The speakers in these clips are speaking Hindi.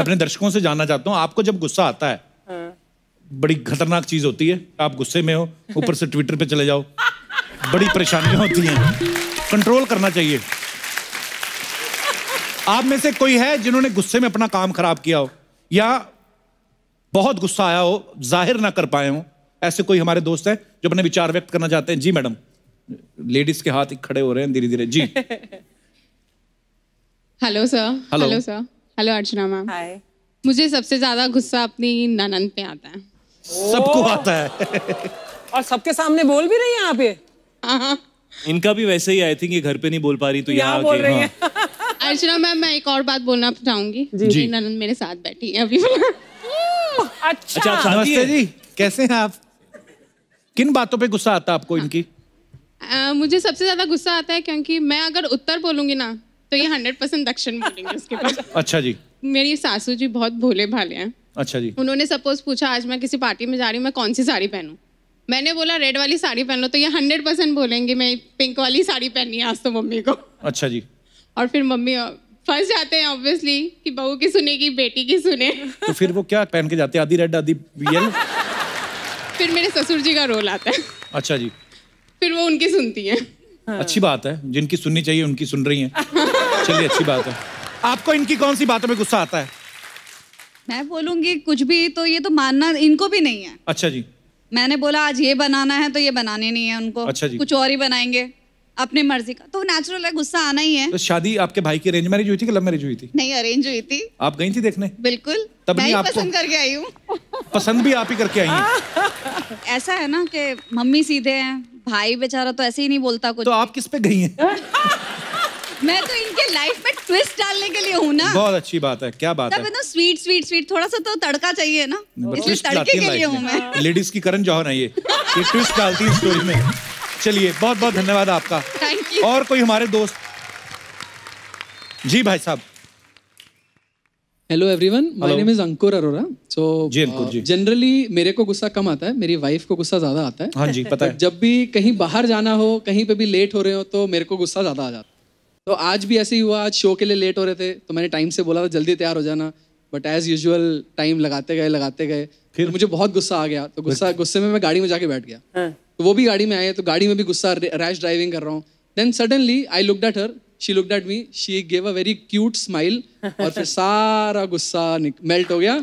मैं अपने दर्शकों से जानना चाहता हूँ आपको जब गुस्सा आता है बड़ी खतरनाक चीज़ होती है आप गुस्से में हो ऊपर से ट्विटर पे चले जाओ बड़ी परेशानियाँ होती हैं। कंट्रोल करना चाहिए। आप में से कोई है जिन्होंने गुस्से में अपना काम खराब किया हो या बहुत गुस्सा आया हो ज़ाहिर ना कर पाए हो ऐसे कोई हमारे दोस्त हैं जो अपने विचार व्यक्त करना चाहते हैं? जी मैडम। लेडीज़ के हाथ खड़े हो रहे हैं धीरे धीरे जी hello sir hello sir hello Archana ma'am. Hi मुझे सबसे ज़्यादा गुस्सा अपनी ननंद पे आता है। सबको आता है। और सबके सामने बोल भी रही हैं यहाँ पे हाँ, इनका भी वैसे ही आई थिंक ये घर पे नहीं बोल पा रही तो यहाँ बोल रही हाँ। हैं। अर्चना मैम मैं एक और बात बोलना चाहूँगी जी। ननंद मेरे साथ बैठी है अभी। अच्छा। अच्छा आप नमस्ते है? जी कैसे हैं आप? किन बातों पे गुस्सा आता है आपको इनकी? अ, मुझे सबसे ज़्यादा गुस्सा आता है क्योंकि मैं अगर उत्तर बोलूँगी ना तो ये हंड्रेड परसेंट दक्षिण बोलेंगे उसके बाद। अच्छा जी। मेरी सासू जी बहुत भोले भाले हैं। अच्छा जी। उन्होंने सपोज़ पूछा आज मैं किसी पार्टी में जा रही हूँ मैं कौन सी साड़ी पहनूं? मैंने बोला रेड वाली साड़ी पहन लो। तो ये हंड्रेड परसेंट बोलेंगे मैं पिंक वाली साड़ी पहननी है आज तो मम्मी को। अच्छा जी। और फिर मम्मी फंस जाते हैं ऑब्वियसली कि बहू की सुनेगी बेटी की सुने। तो फिर वो क्या पहन के जाते हैं? आधी रेड आधी येलो फिर मेरे ससुर जी का रोल आता है। अच्छा जी। फिर वो उनकी सुनती है। अच्छी बात है जिनकी सुननी चाहिए उनकी सुन रही हैं। चलिए अच्छी बात है। आपको इनकी कौन सी बातों में गुस्सा आता है? मैं बोलूँगी कुछ भी तो ये तो मानना इनको भी नहीं है। अच्छा जी। मैंने बोला आज ये बनाना है तो ये बनाने नहीं है उनको। अच्छा जी। कुछ और ही बनाएँगे अपने मर्ज़ी का। तो नेचुरल है गुस्सा आना ही है। तो शादी आपके भाई की अरेंज मैरिज हुई थी कि लव मैरिज हुई थी? नहीं अरेंज हुई थी। आप गई थी देखने? बिल्कुल। तब मैं नहीं आपको- पसंद करके आई हूँ। पसंद भी आप ही करके आई हैं। ऐसा है ना कि मम्मी सीधे हैं भाई बेचारा तो ऐसे ही नहीं बोलता कुछ। तो आप किस पे गई हैं? मैं तो इनके लाइफ में ट्विस्ट डालने के लिए हूँ ना। बहुत अच्छी बात है क्या बात है। है ना स्वीट स्वीट स्वीट थोड़ा सा तो तड़का चाहिए ना। इसलिए तड़के के लिए हूँ मैं। लेडीज़ की करण जौहर है ये। ये ट्विस्ट डालती है स्टोरी में। चलिए बहुत बहुत धन्यवाद आपका। थैंक यू और कोई हमारे दोस्त। जी भाई साहब। Hello everyone my name is Ankur Arora so ji, Ankur ji. Generally मेरे को गुस्सा कम आता है मेरी वाइफ को गुस्सा ज़्यादा आता है। हाँ जी पता है। जब भी कहीं बाहर जाना हो कहीं पे भी लेट हो रहे हो तो मेरे को गुस्सा ज़्यादा आ जाता है। तो आज भी ऐसे ही हुआ आज शो के लिए लेट हो रहे थे तो मैंने टाइम से बोला था जल्दी तैयार हो जाना। बट एज यूजुअल टाइम लगाते गए लगाते गए फिर? मुझे बहुत गुस्सा आ गया। तो गुस्सा गुस्से में मैं गाड़ी में जाके बैठ गया। तो वो भी गाड़ी में आए तो गाड़ी में भी गुस्सा रैश ड्राइविंग कर रहा हूँ। Then suddenly I looked at her she looked at me she gave a very cute smile और फिर सारा गुस्सा मेल्ट हो गया।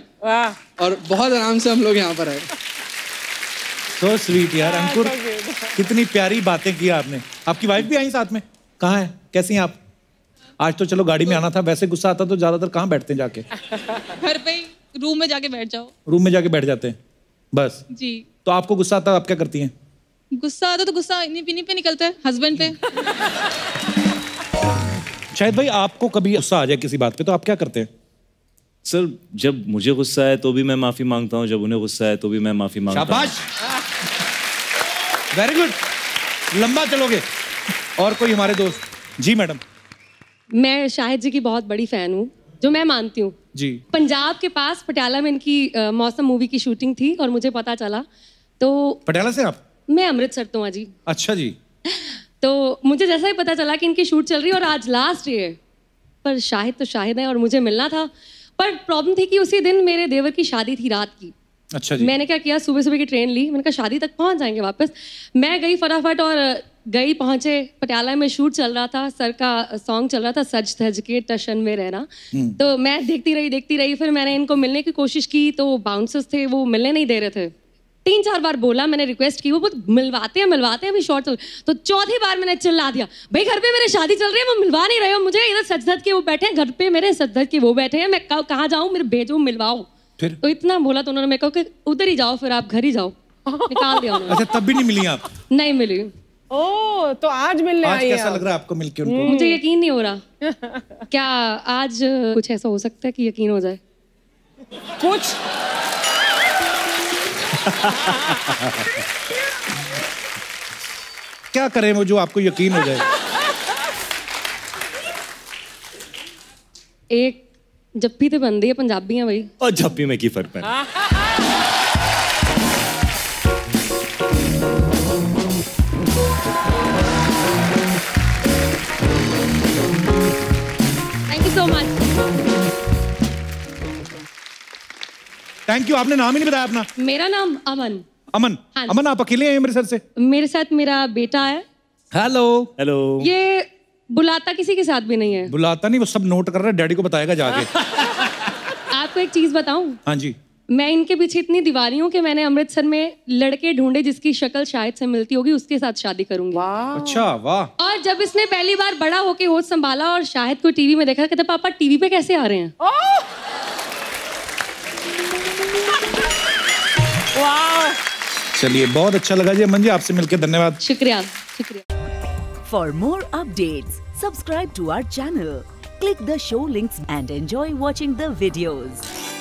और बहुत आराम से हम लोग यहाँ पर आए। तो स्वीट यार अंकुर। कितनी प्यारी बातें की आपने। आपकी वाइफ भी आई साथ में? कहाँ है? कैसी हैं आप? आज तो चलो गाड़ी में आना था वैसे गुस्सा आता तो ज़्यादातर कहाँ बैठते हैं जाके? घर पे रूम में जाके बैठ जाओ। रूम में जाके बैठ जाते हैं बस। जी। तो आपको गुस्सा आता है आप क्या करती हैं? गुस्सा आता तो गुस्सा इन्हीं पिनी पे निकलता है हस्बैंड पे। शायद भाई आपको कभी गुस्सा आ जाए किसी बात पे तो आप क्या करते हैं? सर जब मुझे गुस्सा है तो भी मैं माफ़ी माँगता हूँ जब उन्हें गुस्सा है तो भी मैं माफ़ी माँगता हूँ। शाबाश! वेरी गुड लंबा चलोगे। और कोई हमारे दोस्त? जी मैडम। मैं शाहिद जी की बहुत बड़ी फ़ैन हूँ जो मैं मानती हूँ। जी। पंजाब के पास पटियाला में इनकी अ, मौसम मूवी की शूटिंग थी और मुझे पता चला। तो पटियाला से आप? मैं अमृतसर तो हूँ जी। अच्छा जी। तो मुझे जैसा ही पता चला कि इनकी शूट चल रही है और आज लास्ट डे है। पर शाहिद तो शाहिद है और मुझे मिलना था। पर प्रॉब्लम थी कि उसी दिन मेरे देवर की शादी थी रात की। अच्छा जी। मैंने क्या किया सुबह सुबह की ट्रेन ली। मैंने कहा शादी तक पहुँच जाएँगे वापस? मैं गई फटाफट और गई पहुँचे पटियाला में शूट चल रहा था सर का सॉन्ग चल रहा था सज धज के टशन में रहना। तो मैं देखती रही देखती रही फिर मैंने इनको मिलने की कोशिश की तो बाउंसर्स थे वो मिलने नहीं दे रहे थे। तीन चार बार बोला मैंने रिक्वेस्ट की वो बहुत मिलवाते हैं मिलवाते हैं अभी शॉर्ट चल तो चौथी बार मैंने चिल्ला दिया भाई घर पे मेरे शादी चल रही है वो मिलवा नहीं रहे हो मुझे इधर सजधज के वो बैठे हैं घर पे मेरे सजधज के वो बैठे हैं मैं कहाँ जाऊँ मेरे भेजो मिलवाओ। फिर? तो इतना बोला तो उन्होंने मेरे कि उधर ही जाओ फिर आप घर ही जाओ। निकाल दिया अच्छा तब भी नहीं मिली आप? नहीं मिली। ओ तो आज मिलने आज आई कैसा लग रहा है आपको मिलके उनको? मुझे यकीन नहीं हो रहा। क्या आज कुछ ऐसा हो सकता है कि यकीन हो जाए? कुछ। क्या करें वो जो आपको यकीन हो जाए? एक जप्पी तो बनती है पंजाबी है भाई। और जब में की फ़र्क पहना थैंक यू आपने नाम ही नहीं बताया अपना। मेरा नाम अमन। अमन। हाँ अमन आप अकेले हैं अमृतसर से? मेरे साथ मेरा बेटा है। हेलो हेलो ये बुलाता किसी के साथ भी नहीं है। बुलाता नहीं वो सब नोट कर रहा है डैडी को बताएगा जाके। आपको एक चीज़ बताऊँ? हाँ जी। मैं इनके पीछे इतनी दीवारी हूँ कि मैंने अमृतसर में लड़के ढूंढे जिसकी शक्ल शायद से मिलती होगी उसके साथ शादी करूँगी। वाह। अच्छा वाह। और जब इसने पहली बार बड़ा होके होश संभाला और शाहिद को टीवी में देखा कहते पापा टीवी पे कैसे आ रहे हैं? चलिए बहुत अच्छा लगा जी मंजी आपसे मिलकर धन्यवाद। शुक्रिया शुक्रिया। For more update subscribe to our channel click the show links and enjoy watching the videos